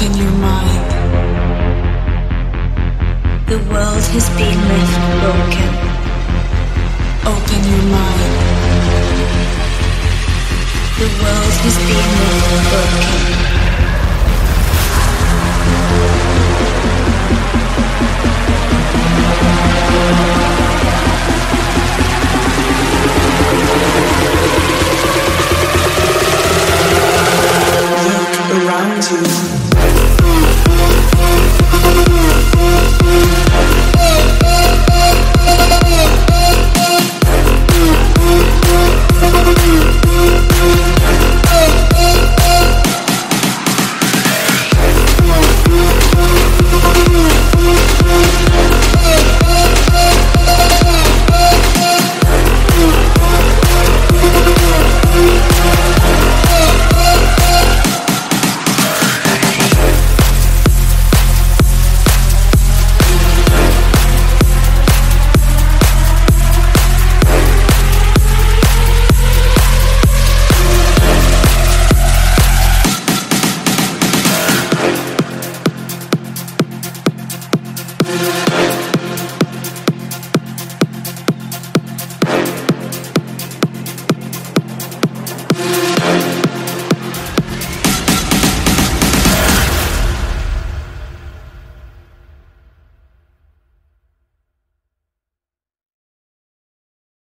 open your mind. The world has been left broken. Open your mind. The world has been left broken. Look around you.